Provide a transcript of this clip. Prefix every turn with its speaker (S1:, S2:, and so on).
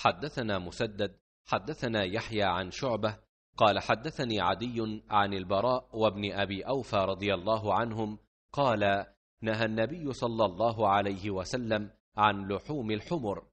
S1: حدثنا مسدد حدثنا يحيى عن شعبة قال حدثني عدي عن البراء وابن أبي أوفى رضي الله عنهم قال نهى النبي صلى الله عليه وسلم عن لحوم الحمر.